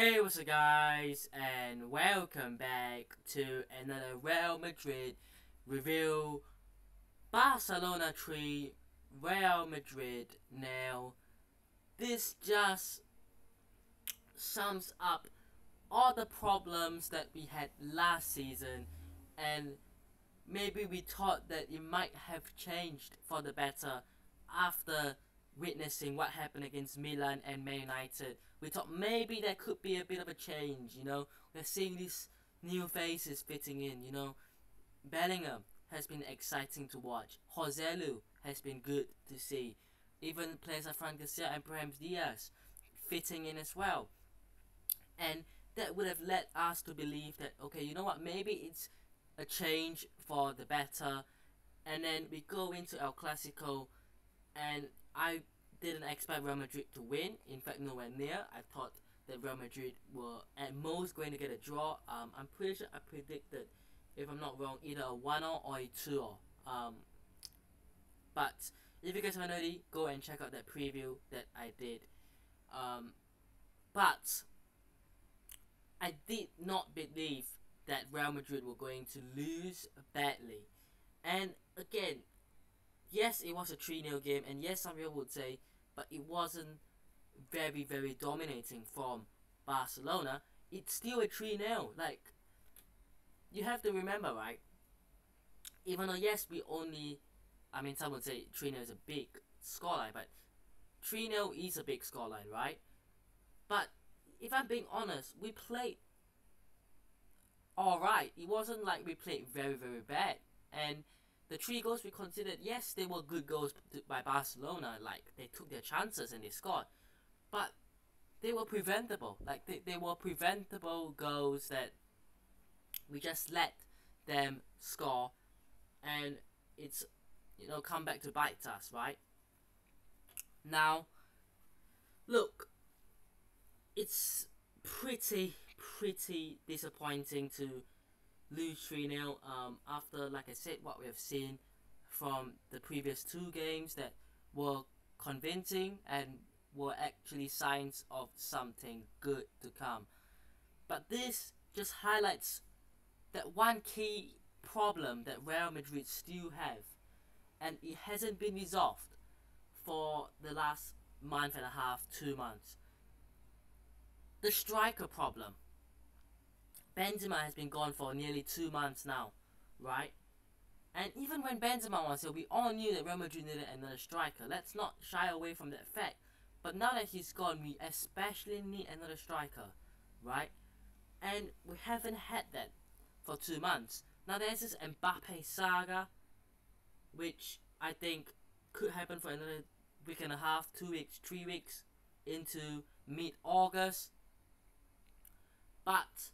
Hey, what's up, guys, and welcome back to another Real Madrid review. Barcelona 3, Real Madrid now. This just sums up all the problems that we had last season, and maybe we thought that it might have changed for the better after witnessing what happened against Milan and Man United. We thought maybe there could be a bit of a change, you know. We're seeing these new faces fitting in, you know. Bellingham has been exciting to watch. Joselu has been good to see. Even players like Fran Garcia and Brahim Diaz fitting in as well. And that would have led us to believe that, okay, you know what, maybe it's a change for the better. And then we go into El Clasico and I didn't expect Real Madrid to win. In fact, nowhere near. I thought that Real Madrid were at most going to get a draw. Um, I'm pretty sure I predicted, if I'm not wrong, either a 1 or a 2 um, But if you guys haven't already, go and check out that preview that I did. Um, but I did not believe that Real Madrid were going to lose badly. And again, yes, it was a 3 0 game, and yes, some people would say, but it wasn't very, very dominating from Barcelona. It's still a 3 0. Like, you have to remember, right? Even though, yes, we only, I mean, some would say 3 0 is a big scoreline, but 3 0 is a big scoreline, right? But if I'm being honest, we played alright. It wasn't like we played very, very bad. And the three goals we considered, yes, they were good goals by Barcelona. Like they took their chances and they scored, but they were preventable. Like they, they were preventable goals that we just let them score, and it's you know come back to bite us, right? Now, look, it's pretty pretty disappointing to lose 3 0 um, after, like I said, what we have seen from the previous two games that were convincing and were actually signs of something good to come. But this just highlights that one key problem that Real Madrid still have, and it hasn't been resolved for the last month and a half, two months. The striker problem. Benzema has been gone for nearly two months now, right? And even when Benzema was here, we all knew that Real Madrid needed another striker. Let's not shy away from that fact. But now that he's gone, we especially need another striker, right? And we haven't had that for two months. Now there's this Mbappe saga, which I think could happen for another week and a half, two weeks, three weeks into mid-August. But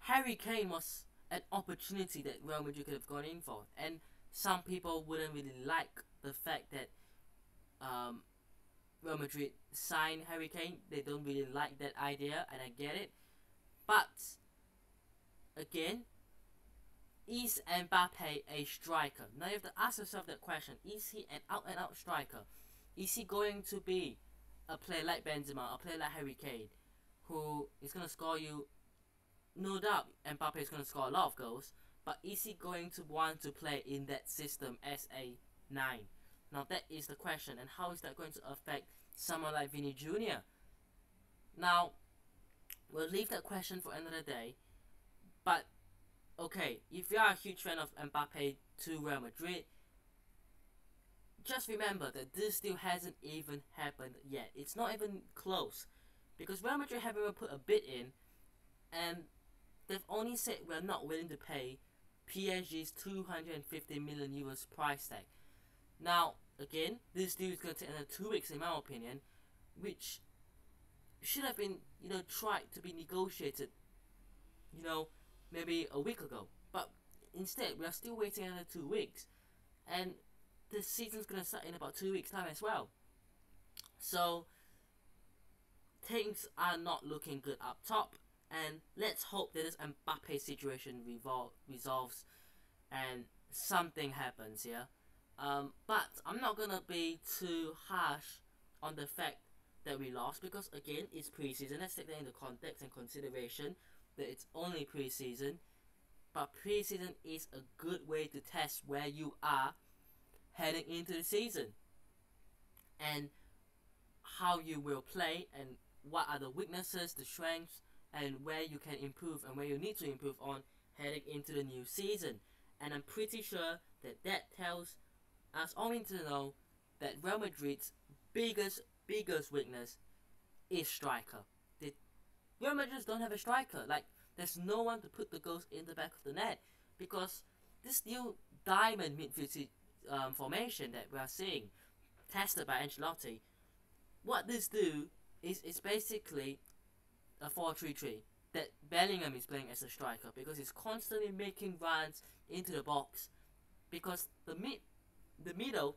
Harry Kane was an opportunity that Real Madrid could have gone in for, and some people wouldn't really like the fact that um, Real Madrid signed Harry Kane. They don't really like that idea, and I get it. But again, is Mbappe a striker? Now you have to ask yourself that question: Is he an out-and-out striker? Is he going to be a player like Benzema, a player like Harry Kane, who is going to score you no doubt Mbappe is going to score a lot of goals, but is he going to want to play in that system as a 9? Now that is the question, and how is that going to affect someone like Vini Jr.? Now, we'll leave that question for another day, but okay, if you are a huge fan of Mbappe to Real Madrid, just remember that this still hasn't even happened yet. It's not even close. Because Real Madrid haven't even put a bid in, and they've only said we're not willing to pay PSG's 250 million euros price tag. Now, again, this deal is going to take another two weeks, in my opinion, which should have been, you know, tried to be negotiated, you know, maybe a week ago. But instead, we are still waiting another two weeks, and the season's going to start in about two weeks' time as well. So, things are not looking good up top and let's hope that this Mbappe situation revol- resolves and something happens here. Um, but I'm not gonna be too harsh on the fact that we lost because again it's preseason. Let's take that into context and consideration that it's only preseason. But preseason is a good way to test where you are heading into the season and how you will play and what are the weaknesses, the strengths, and where you can improve and where you need to improve on heading into the new season. And I'm pretty sure that that tells us all need to know that Real Madrid's biggest biggest weakness is striker. The Real Madrid don't have a striker. Like there's no one to put the goals in the back of the net because this new diamond midfield um, formation that we are seeing, tested by Ancelotti, what this do is it's basically a 4-3-3 that Bellingham is playing as a striker because he's constantly making runs into the box because the mid the middle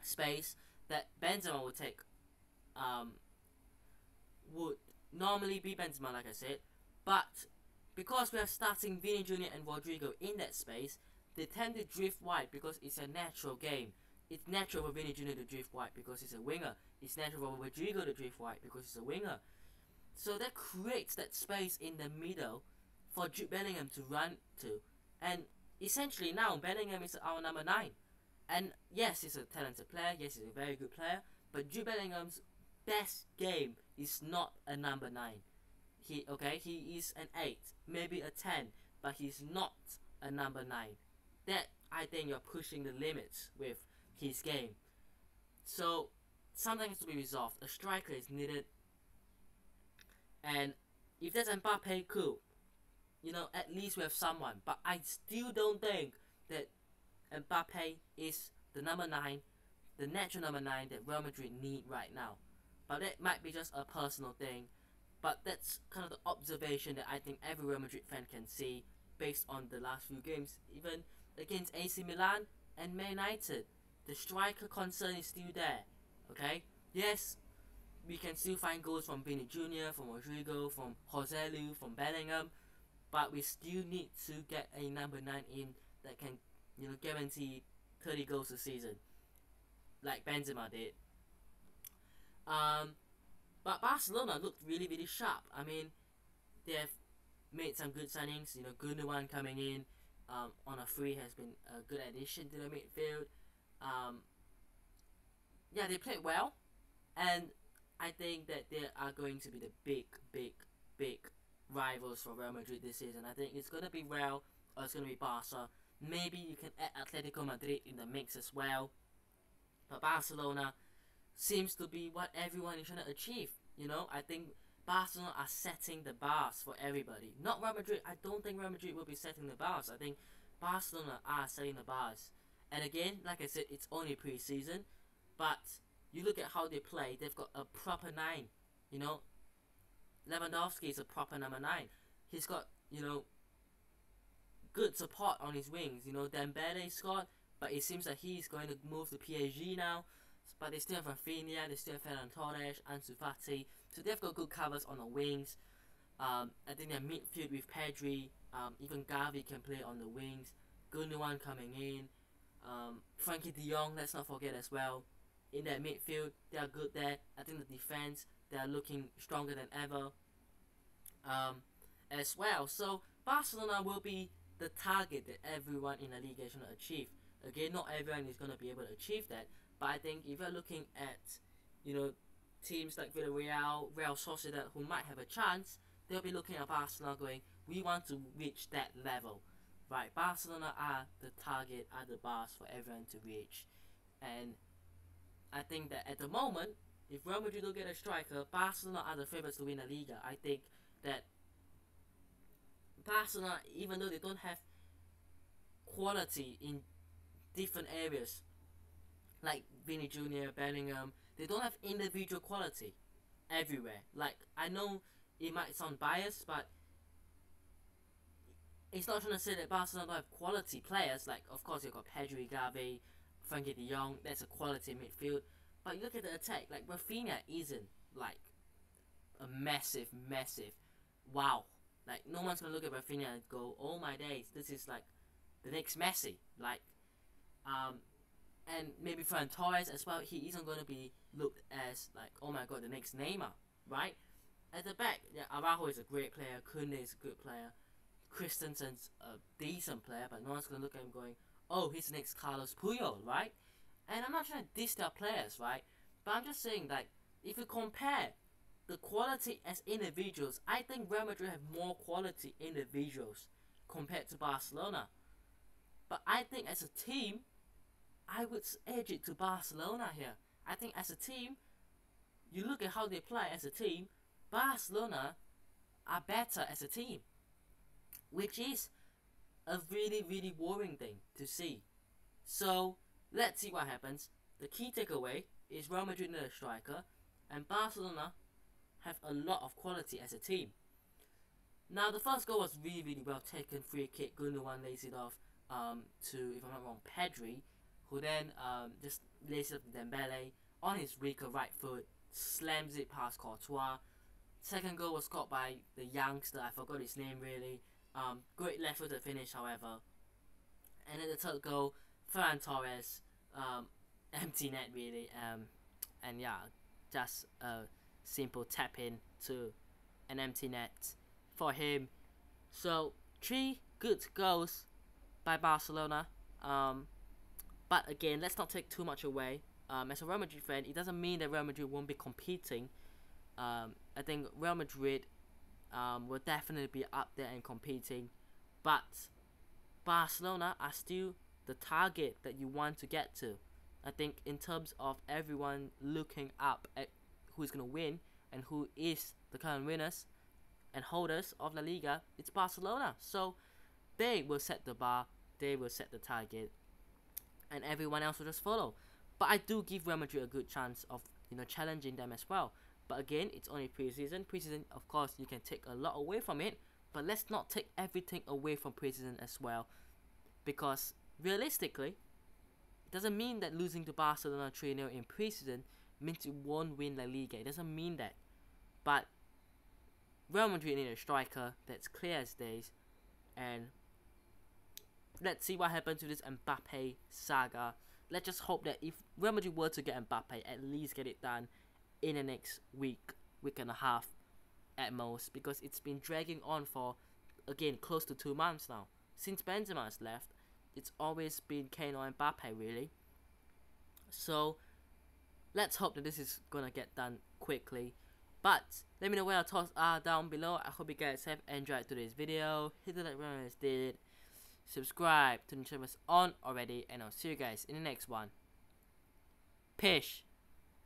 space that Benzema would take um, would normally be Benzema like I said but because we are starting Vini Jr. and Rodrygo in that space they tend to drift wide because it's a natural game it's natural for Vini Jr. to drift wide because he's a winger it's natural for Rodrygo to drift wide because he's a winger so that creates that space in the middle for Jude Bellingham to run to. And essentially now Bellingham is our number 9. And yes, he's a talented player, yes, he's a very good player, but Jude Bellingham's best game is not a number 9. He okay, he is an 8, maybe a 10, but he's not a number 9. That I think you're pushing the limits with his game. So something has to be resolved. A striker is needed and if there's Mbappe, cool. You know, at least we have someone. But I still don't think that Mbappe is the number 9, the natural number 9 that Real Madrid need right now. But that might be just a personal thing. But that's kind of the observation that I think every Real Madrid fan can see based on the last few games. Even against AC Milan and Man United. The striker concern is still there. Okay? Yes, we can still find goals from Vini Jr., from Rodrygo, from Joselu, from Bellingham, but we still need to get a number 9 in that can, you know, guarantee 30 goals a season, like Benzema did. Um, but Barcelona looked really, really sharp. I mean, they have made some good signings. You know, Gundogan coming in um, on a free has been a good addition to the midfield. Um, yeah, they played well, and I think that they are going to be the big, big, big rivals for Real Madrid this season. I think it's going to be Real or it's going to be Barca. Maybe you can add Atletico Madrid in the mix as well. But Barcelona seems to be what everyone is trying to achieve. You know, I think Barcelona are setting the bars for everybody. Not Real Madrid. I don't think Real Madrid will be setting the bars. I think Barcelona are setting the bars. And again, like I said, it's only pre-season, but you look at how they play, they've got a proper nine. You know, Lewandowski is a proper number nine. He's got, you know, good support on his wings. You know, Dembele scored, but it seems that he's going to move to PSG now. But they still have Rafinha, they still have Ferran Torres, Ansu Fati. So they've got good covers on the wings. Um, I think their midfield with Pedri, um, even Gavi can play on the wings. Gundogan coming in. Um, Frenkie de Jong, let's not forget as well in that midfield. They are good there. I think the defense they are looking stronger than ever. Um, as well. So Barcelona will be the target that everyone in the league is going to achieve. Again, not everyone is going to be able to achieve that. But I think if you're looking at, you know, teams like Villarreal, Real Sociedad who might have a chance, they'll be looking at Barcelona going, we want to reach that level. Right, Barcelona are the target, are the bars for everyone to reach. And I think that at the moment, if Real Madrid don't get a striker, Barcelona are the favourites to win the Liga. I think that Barcelona, even though they don't have quality in different areas, like Vini Jr., Bellingham, they don't have individual quality everywhere. Like, I know it might sound biased, but it's not trying to say that Barcelona don't have quality players. Like, of course, you've got Pedri, Gavi, Frenkie de Jong, that's a quality midfield. But look at the attack, like Rafinha isn't like a massive, massive wow. Like no one's gonna look at Rafinha and go, oh my days, this is like the next Messi. Like, um, and maybe Ferran Torres as well. He isn't to be looked as like, oh my god, the next Neymar, right? At the back, yeah, Araujo is a great player. Koundé is a good player. Christensen's a decent player, but no one's gonna look at him going, oh, he's next Carlos Puyol, right? And I'm not trying to diss their players, right? But I'm just saying, like, if you compare the quality as individuals, I think Real Madrid have more quality individuals compared to Barcelona. But I think as a team, I would edge it to Barcelona here. I think as a team, you look at how they play as a team, Barcelona are better as a team. Which is a really, really worrying thing to see. So, let's see what happens. The key takeaway is Real Madrid need a striker, and Barcelona have a lot of quality as a team. Now, the first goal was really, really well taken. Free kick, Gundogan lays it off um, to, if I'm not wrong, Pedri, who then um, just lays it up to Dembele on his weaker right foot, slams it past Courtois. Second goal was scored by the youngster, I forgot his name really. Um, great left footed finish, however. And then the third goal, Ferran Torres, um, empty net really. Um, and yeah, just a simple tap in to an empty net for him. So three good goals by Barcelona. Um, but again, let's not take too much away. Um, as a Real Madrid fan, it doesn't mean that Real Madrid won't be competing. Um, I think Real Madrid um, will definitely be up there and competing, but Barcelona are still the target that you want to get to. I think in terms of everyone looking up at who's gonna win and who is the current winners and holders of La Liga, it's Barcelona. So they will set the bar, they will set the target, and everyone else will just follow. But I do give Real Madrid a good chance of you know challenging them as well. But again, it's only preseason. Preseason, of course, you can take a lot away from it, but let's not take everything away from preseason as well, because realistically, it doesn't mean that losing to Barcelona 3 0 in preseason means you won't win La Liga. It doesn't mean that. But Real Madrid need a striker that's clear as days, and let's see what happens with this Mbappe saga. Let's just hope that if Real Madrid were to get Mbappe, at least get it done in the next week, week and a half at most, because it's been dragging on for again close to two months now. Since Benzema has left, it's always been Kane or Mbappe really. So let's hope that this is gonna get done quickly. But let me know where your thoughts are down below. I hope you guys have enjoyed today's video. Hit the like button you did. Subscribe to the channel on already, and I'll see you guys in the next one. Peace.